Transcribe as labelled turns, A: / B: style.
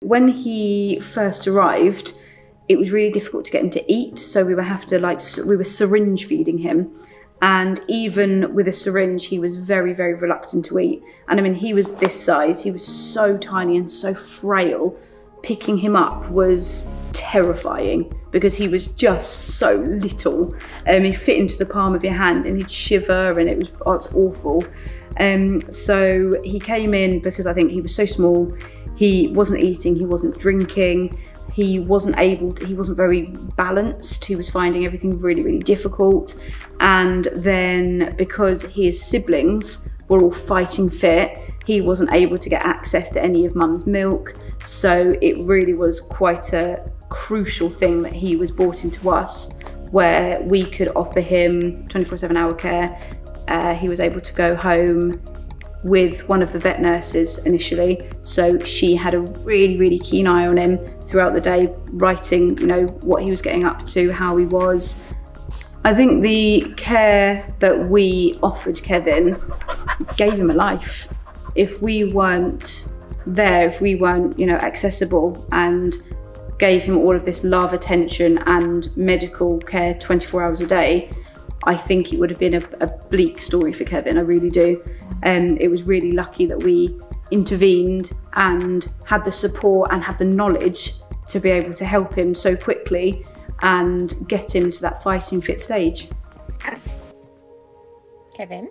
A: When he first arrived, it was really difficult to get him to eat, so we would have to like we were syringe feeding him. And even with a syringe, he was very, very reluctant to eat. And I mean, he was this size, he was so tiny and so frail. Picking him up was terrifying because he was just so little. Um, he fit into the palm of your hand and he'd shiver and it was, oh, it was awful. Um, so he came in because I think he was so small. He wasn't eating, he wasn't drinking, he wasn't able to, he wasn't very balanced. He was finding everything really, really difficult. And then because his siblings were all fighting fit, he wasn't able to get access to any of mum's milk. So it really was quite a crucial thing that he was brought into us where we could offer him 24 7 hour care. Uh, he was able to go home with one of the vet nurses initially. So she had a really, really keen eye on him throughout the day, writing, you know, what he was getting up to, how he was. I think the care that we offered Kevin gave him a life. If we weren't there, if we weren't, you know, accessible and gave him all of this love, attention, and medical care 24 hours a day, I think it would have been a, a bleak story for Kevin. I really do. And um, it was really lucky that we intervened and had the support and had the knowledge to be able to help him so quickly and get him to that fighting fit stage.
B: Kevin?